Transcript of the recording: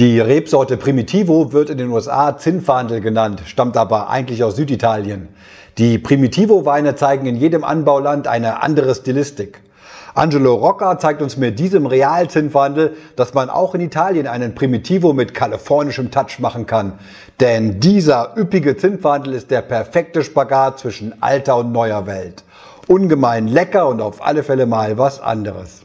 Die Rebsorte Primitivo wird in den USA Zinfandel genannt, stammt aber eigentlich aus Süditalien. Die Primitivo-Weine zeigen in jedem Anbauland eine andere Stilistik. Angelo Rocca zeigt uns mit diesem Realzinnfahndel, dass man auch in Italien einen Primitivo mit kalifornischem Touch machen kann. Denn dieser üppige Zinfandel ist der perfekte Spagat zwischen alter und neuer Welt. Ungemein lecker und auf alle Fälle mal was anderes.